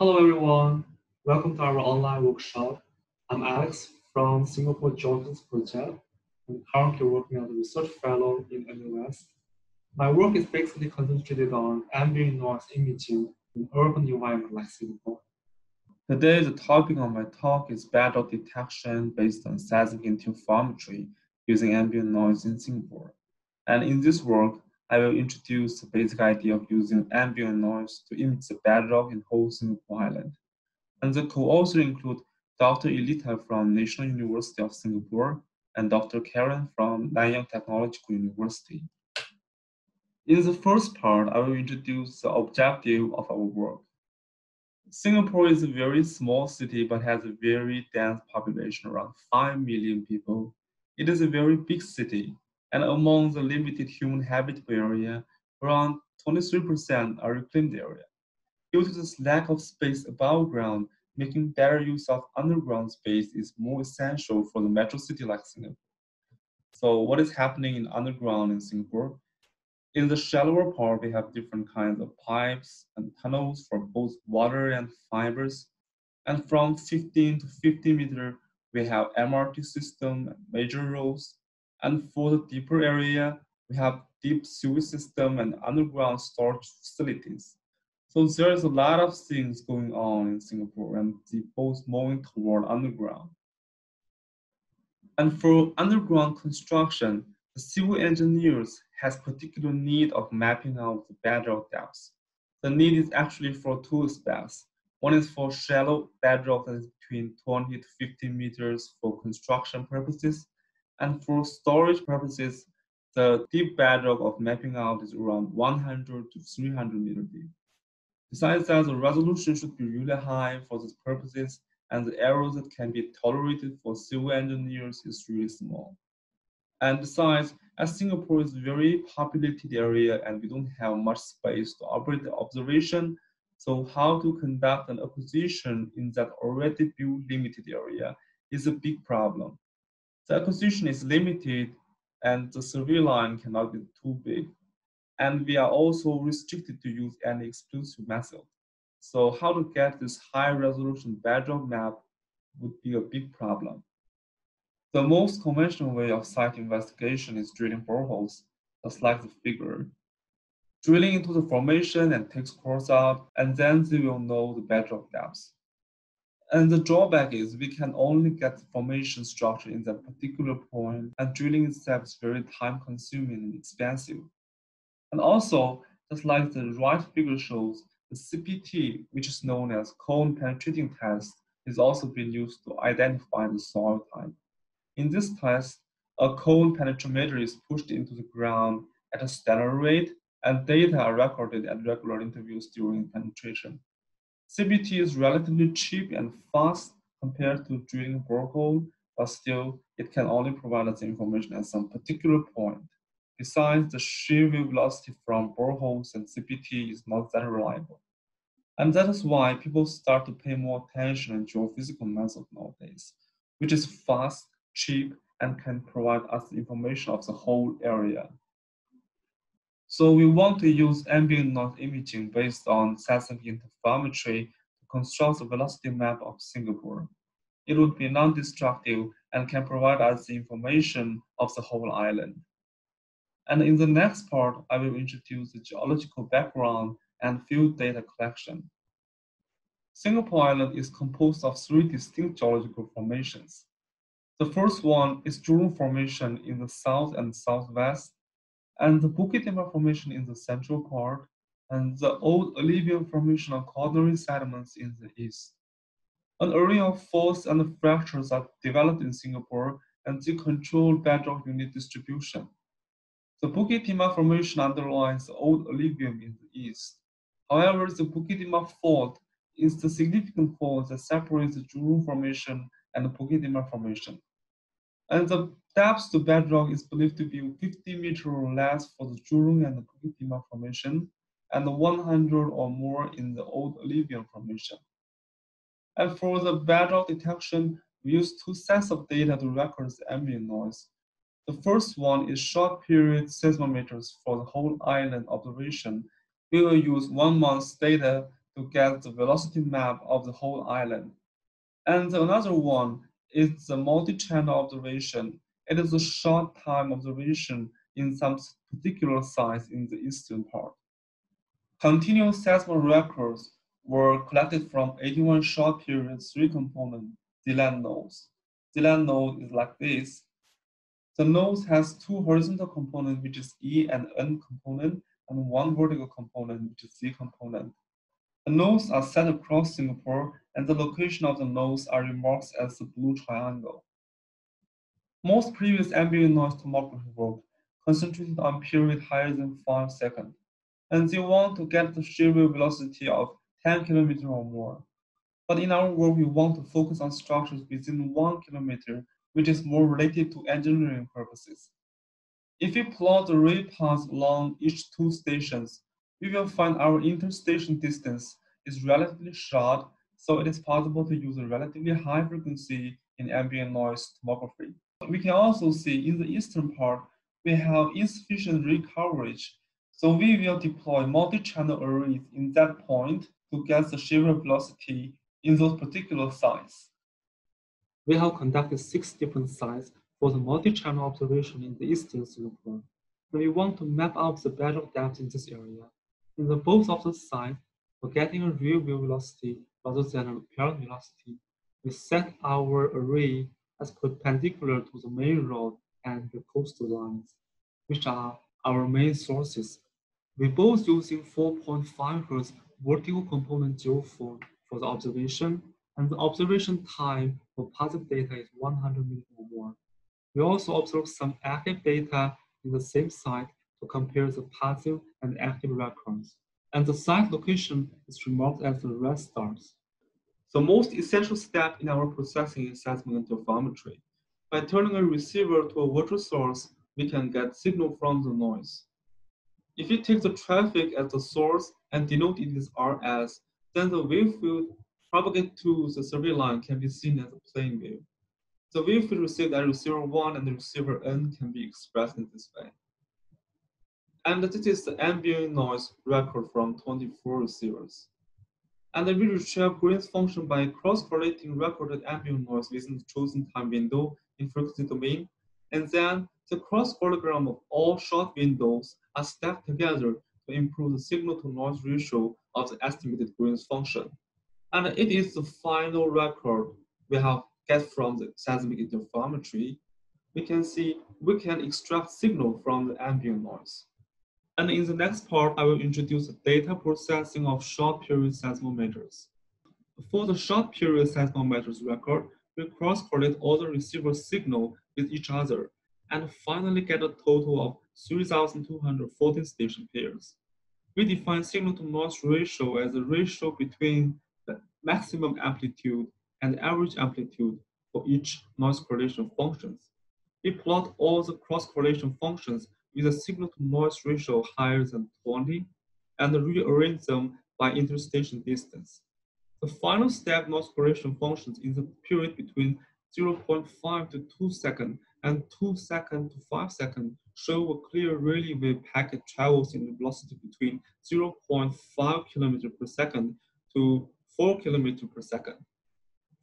Hello everyone, welcome to our online workshop. I'm Alex from Singapore Geologists Project. I'm currently working as a research fellow in NUS. My work is basically concentrated on ambient noise imaging in urban environment like Singapore. Today, the topic of my talk is bedrock detection based on seismic interferometry using ambient noise in Singapore. And in this work, I will introduce the basic idea of using ambient noise to image the bedrock in whole Singapore Island. And the co-authors include Dr. Elita from National University of Singapore and Dr. Karen from Nanyang Technological University. In the first part, I will introduce the objective of our work. Singapore is a very small city but has a very dense population, around 5 million people. It is a very big city, and among the limited human habitable area, around 23% are reclaimed area. Due to this lack of space above ground, making better use of underground space is more essential for the metro city like Singapore. So what is happening in underground in Singapore? In the shallower part, we have different kinds of pipes and tunnels for both water and fibers. And from 15 to 50 meter, we have MRT system major roads. And for the deeper area, we have deep sewage system and underground storage facilities. So there's a lot of things going on in Singapore and the both moving toward underground. And for underground construction, the civil engineers has particular need of mapping out the bedrock depths. The need is actually for two aspects. One is for shallow bedrock that is between 20 to 50 meters for construction purposes, and for storage purposes, the deep bedrock of mapping out is around 100 to 300 meter deep. Besides that, the resolution should be really high for these purposes, and the error that can be tolerated for civil engineers is really small. And besides, as Singapore is a very populated area and we don't have much space to operate the observation, so how to conduct an acquisition in that already built limited area is a big problem. The acquisition is limited and the survey line cannot be too big. And we are also restricted to use any exclusive method. So how to get this high resolution bedrock map would be a big problem. The most conventional way of site investigation is drilling boreholes, just like the figure. Drilling into the formation and takes cores out, and then they will know the bedrock depths. And the drawback is we can only get the formation structure in that particular point, and drilling itself is very time consuming and expensive. And also, just like the right figure shows, the CPT, which is known as cone penetrating test, is also being used to identify the soil type. In this test, a cone penetrometer is pushed into the ground at a standard rate, and data are recorded at regular intervals during penetration. CPT is relatively cheap and fast compared to drilling borehole, but still, it can only provide us information at some particular point. Besides, the shear wave velocity from boreholes and CPT is not that reliable. And that is why people start to pay more attention to geophysical method nowadays, which is fast cheap, and can provide us information of the whole area. So we want to use ambient noise imaging based on seismic interferometry to construct the velocity map of Singapore. It would be non-destructive and can provide us the information of the whole island. And in the next part, I will introduce the geological background and field data collection. Singapore Island is composed of three distinct geological formations. The first one is Jurong Formation in the south and southwest, and the Bukit Timah Formation in the central part, and the old alluvial formation of quaternary sediments in the east. An area of faults and fractures are developed in Singapore, and they control bedrock unit distribution. The Bukit Timah Formation underlies the old alluvium in the east. However, the Bukit Timah Fault is the significant fault that separates the Jurong Formation and the Bukit Timah Formation and the depth to bedrock is believed to be 50 meters or less for the Jurong and the Bukit Timah Formation, and 100 or more in the Old Alluvium Formation. And for the bedrock detection, we use two sets of data to record the ambient noise. The first one is short period seismometers for the whole island observation. We will use one month's data to get the velocity map of the whole island. And another one is the multi-channel observation. It is a short time observation in some particular sites in the eastern part. Continuous seismic records were collected from 81 short period three component ZLAND nodes. ZLAND node is like this. The node has two horizontal components, which is E and N component, and one vertical component, which is Z component. The nodes are set across Singapore, and the location of the nodes are remarked as the blue triangle. Most previous ambient noise tomography work concentrated on period higher than 5 seconds, and they want to get the shear wave velocity of 10 kilometers or more. But in our work, we want to focus on structures within 1 kilometer, which is more related to engineering purposes. If we plot the ray paths along each two stations, we will find our interstation distance is relatively short, so it is possible to use a relatively high frequency in ambient noise tomography. We can also see in the eastern part, we have insufficient ray coverage, so we will deploy multi-channel arrays in that point to get the shear velocity in those particular sites. We have conducted six different sites for the multi-channel observation in the eastern Singapore. We want to map out the bedrock depth in this area. In the both of the sites, for getting a real wave velocity rather than a apparent velocity, we set our array as perpendicular to the main road and the coastal lines, which are our main sources. We both using 4.5 Hz vertical component 04 for the observation, and the observation time for passive data is 100 minutes or more. We also observe some active data in the same site to compare the passive and active records. And the site location is remarked as the red stars. The most essential step in our processing is interferometry. By turning a receiver to a virtual source, we can get signal from the noise. If we take the traffic as the source and denote it as RS, then the wave field propagated to the survey line can be seen as a plane wave. The wave field received at receiver 1 and receiver N can be expressed in this way. And this is the ambient noise record from 24 receivers. And we retrieve Green's function by cross-correlating recorded ambient noise within the chosen time window in frequency domain. And then the cross-correlogram of all short windows are stacked together to improve the signal-to-noise ratio of the estimated Green's function. And it is the final record we have get from the seismic interferometry. We can see we can extract signal from the ambient noise. And in the next part, I will introduce the data processing of short period seismometers. For the short period seismometers record, we cross-correlate all the receiver signal with each other and finally get a total of 3,214 station pairs. We define signal to noise ratio as a ratio between the maximum amplitude and average amplitude for each noise correlation functions. We plot all the cross correlation functions with a signal to noise ratio higher than 20 and rearrange them by interstation distance. The final step noise correlation functions in the period between 0.5 to 2 seconds and 2 seconds to 5 seconds show a clear Rayleigh wave packet travels in the velocity between 0.5 km per second to 4 km per second.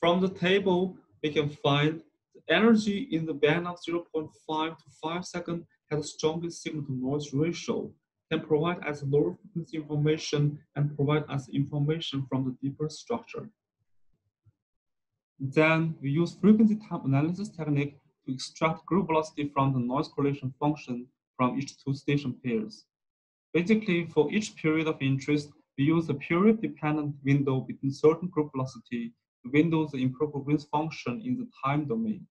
From the table, we can find the energy in the band of 0.5 to 5 seconds has the strongest signal to noise ratio, can provide us lower frequency information and provide us information from the deeper structure. Then we use frequency time analysis technique to extract group velocity from the noise correlation function from each two station pairs. Basically, for each period of interest, we use a period-dependent window between certain group velocity to window the empirical Green's function in the time domain.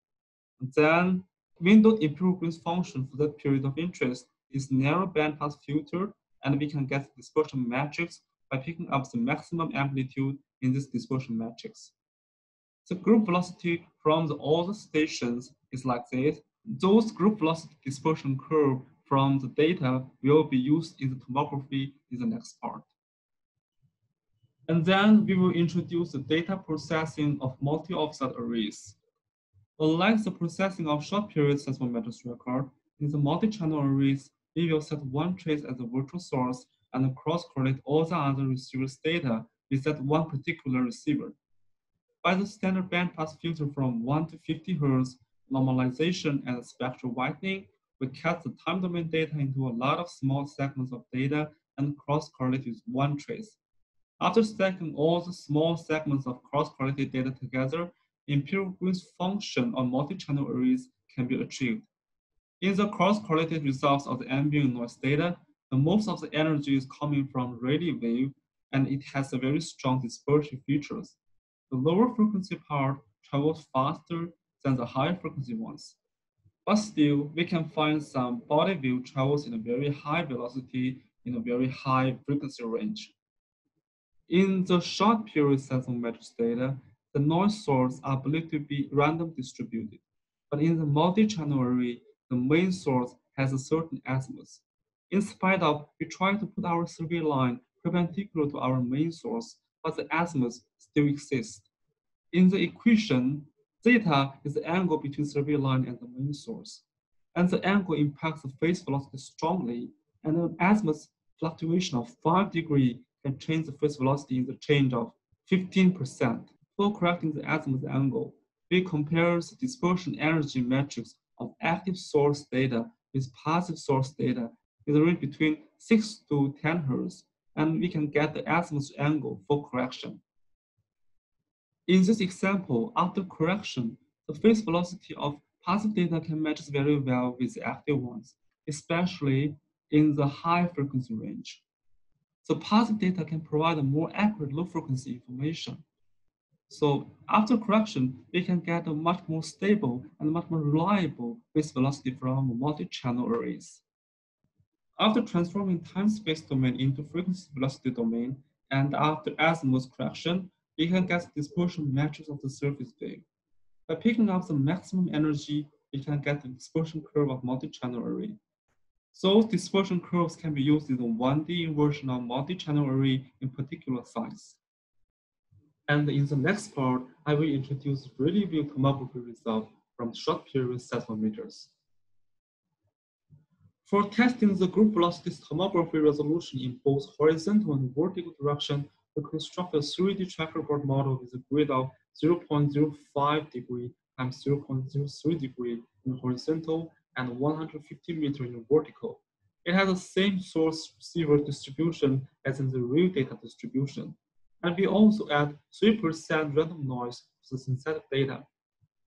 Then Empirical Green's function for that period of interest is narrow bandpass filter, and we can get dispersion matrix by picking up the maximum amplitude in this dispersion matrix. The group velocity from the, all the stations is like this. Those group velocity dispersion curve from the data will be used in the tomography in the next part. And then we will introduce the data processing of multi-offset arrays. Unlike the processing of short period seismometers record, in the multi-channel arrays, we will set one trace as a virtual source and cross-correlate all the other receivers' data with that one particular receiver. By the standard bandpass filter from 1 to 50 Hz, normalization and spectral whitening, we cut the time domain data into a lot of small segments of data and cross-correlate with one trace. After stacking all the small segments of cross-correlated data together, empirical function on multi-channel arrays can be achieved. In the cross-correlated results of the ambient noise data, the most of the energy is coming from Rayleigh wave, and it has a very strong dispersion features. The lower frequency part travels faster than the higher frequency ones. But still, we can find some body wave travels in a very high velocity in a very high frequency range. In the short period seismometers data, the noise source are believed to be random distributed. But in the multi-channel array, the main source has a certain azimuth. In spite of, we try to put our survey line perpendicular to our main source, but the azimuth still exists. In the equation, theta is the angle between survey line and the main source. And the angle impacts the phase velocity strongly, and the azimuth fluctuation of 5 degree can change the phase velocity in the change of 15%. For correcting the azimuth angle, we compare the dispersion energy matrix of active source data with passive source data in the range between 6 to 10 Hz, and we can get the azimuth angle for correction. In this example, after correction, the phase velocity of passive data can match very well with the active ones, especially in the high frequency range. So passive data can provide a more accurate low frequency information. So after correction, we can get a much more stable and much more reliable phase velocity from multi-channel arrays. After transforming time-space domain into frequency velocity domain, and after azimuth correction, we can get dispersion matrix of the surface wave. By picking up the maximum energy, we can get the dispersion curve of multi-channel array. So dispersion curves can be used in the 1D inversion of multi-channel array in particular size. And in the next part, I will introduce Rayleigh wave tomography result from short period seismometers. For testing the group velocity tomography resolution in both horizontal and vertical direction, we construct a 3D checkerboard model with a grid of 0.05 degree times 0.03 degree in horizontal and 150 meter in vertical. It has the same source receiver distribution as in the real data distribution. And we also add 3% random noise to the synthetic data.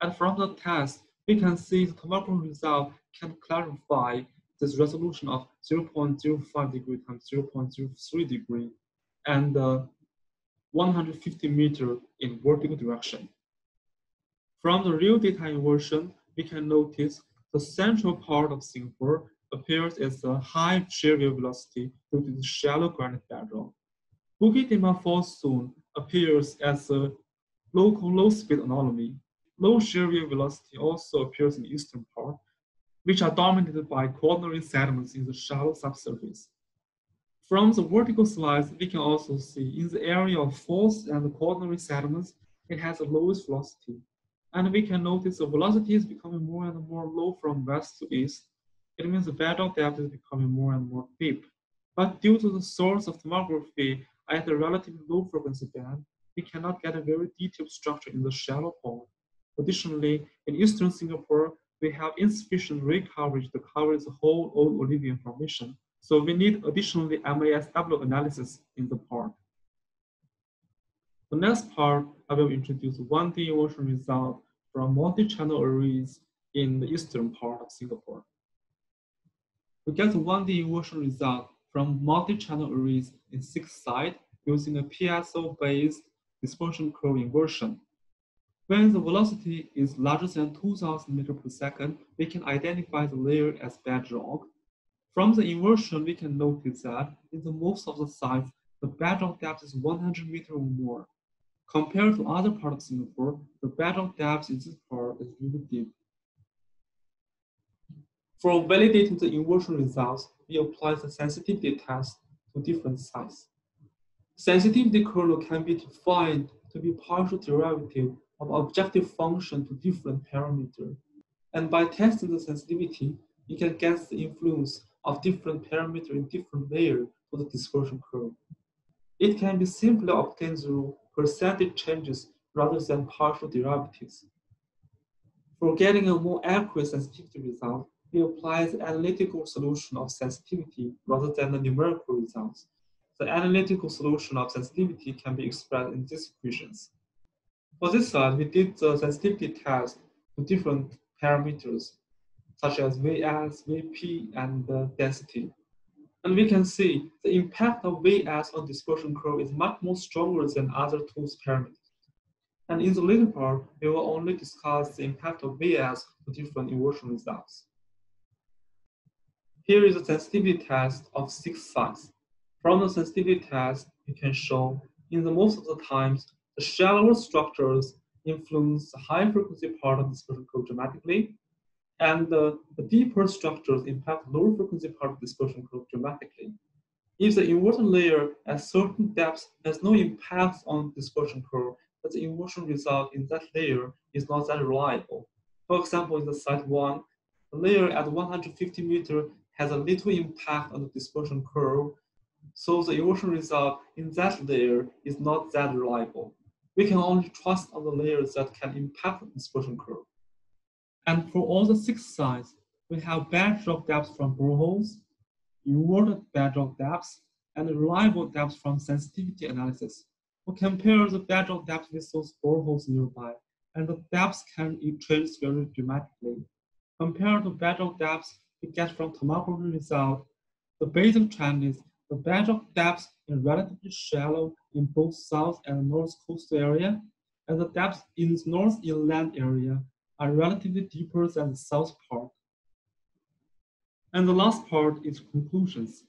And from the test, we can see the tomography result can clarify this resolution of 0.05 degree times 0.03 degree and uh, 150 meter in vertical direction. From the real data inversion, we can notice the central part of Singapore appears as a high shear velocity due to the shallow granite bedrock. Timah Fault Zone appears as a local low-speed anomaly. Low shear velocity also appears in the eastern part, which are dominated by quaternary sediments in the shallow subsurface. From the vertical slides, we can also see in the area of faults and quaternary sediments, it has the lowest velocity. And we can notice the velocity is becoming more and more low from west to east. It means the bedrock depth is becoming more and more deep. But due to the source of tomography at a relatively low frequency band, we cannot get a very detailed structure in the shallow part. Additionally, in eastern Singapore, we have insufficient ray coverage to cover the whole old alluvium formation. So we need additionally MASW analysis in the part. The next part, I will introduce 1D inversion result from multi-channel arrays in the eastern part of Singapore. We get the 1D inversion result from multi-channel arrays in six sites using a PSO-based dispersion curve inversion. When the velocity is larger than 2000 meters per second, we can identify the layer as bedrock. From the inversion, we can notice that in the most of the sites, the bedrock depth is 100 meters or more. Compared to other parts of Singapore, the bedrock depth in this part is really deep. For validating the inversion results, we apply the sensitivity test to different sites. Sensitivity kernel can be defined to be partial derivative of objective function to different parameter. And by testing the sensitivity, you can guess the influence of different parameter in different layer for the dispersion curve. It can be simply obtained through percentage changes rather than partial derivatives. For getting a more accurate sensitivity result, we apply the analytical solution of sensitivity rather than the numerical results. The analytical solution of sensitivity can be expressed in these equations. For this slide, we did the sensitivity test to different parameters, such as Vs, Vp, and the density. And we can see the impact of Vs on dispersion curve is much more stronger than other two parameters. And in the later part, we will only discuss the impact of Vs for different inversion results. Here is a sensitivity test of six sites. From the sensitivity test, we can show in the most of the times, the shallower structures influence the high frequency part of the dispersion curve dramatically, and the, the deeper structures impact the lower frequency part of the dispersion curve dramatically. If the inversion layer at certain depths has no impact on dispersion curve, but the inversion result in that layer is not that reliable. For example, in the site one, the layer at 150 meter has a little impact on the dispersion curve, so the erosion result in that layer is not that reliable. We can only trust on the layers that can impact the dispersion curve. And for all the six sites, we have bedrock depths from boreholes, inverted bedrock depths, and reliable depths from sensitivity analysis. We compare the bedrock depth with those boreholes nearby, and the depths can change very dramatically. Compared to bedrock depths get from tomography result, the basic trend is the bedrock depths is relatively shallow in both south and north coast area, and the depths in the north inland area are relatively deeper than the south part. And the last part is conclusions.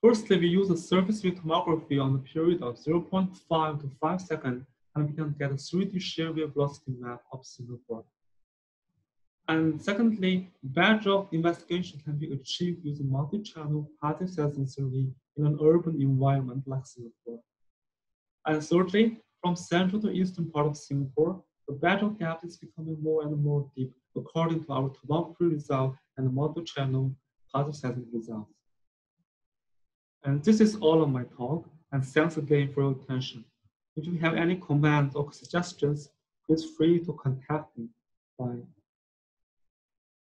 Firstly, we use the surface wave tomography on the period of 0.5 to 5 seconds, and we can get a 3D shear wave velocity map of Singapore. And secondly, bedrock investigation can be achieved using multi-channel passive sensing survey in an urban environment like Singapore. And thirdly, from central to eastern part of Singapore, the bedrock gap is becoming more and more deep according to our tomography result and multi-channel passive sensing results. And this is all of my talk, and thanks again for your attention. If you have any comments or suggestions, please free to contact me. Bye.